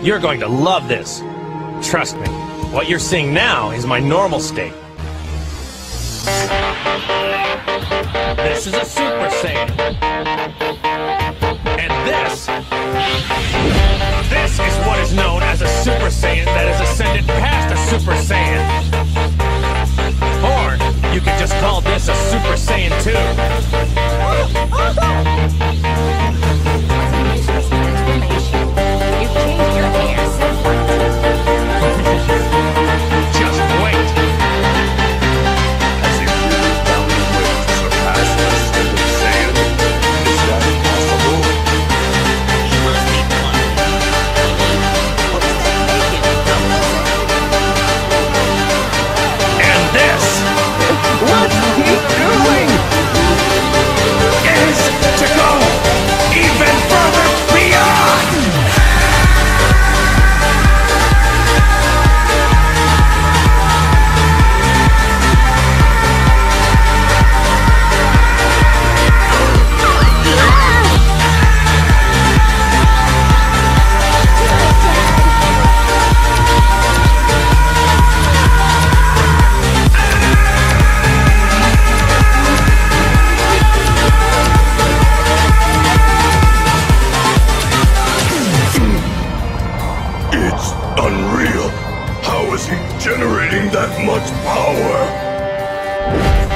You're going to love this. Trust me, what you're seeing now is my normal state. This is a Super Saiyan. And this... This is what is known as a Super Saiyan that has ascended past a Super Saiyan. Or, you could just call this a Super Saiyan 2. Unreal. How is he generating that much power?